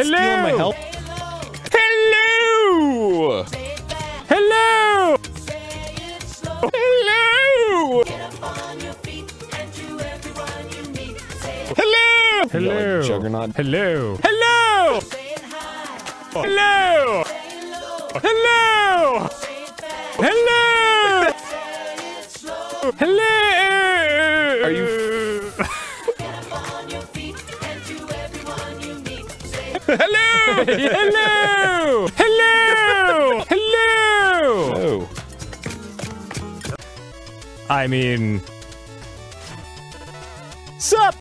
Hello. Stealing my help. Hello. Hello. Hello. Hello. Hello. Juggernaut. Hello. Hello. Hello. Hello. Hello. Hello. Are you Hello! Hello! Hello! Hello! Oh. I mean... Sup?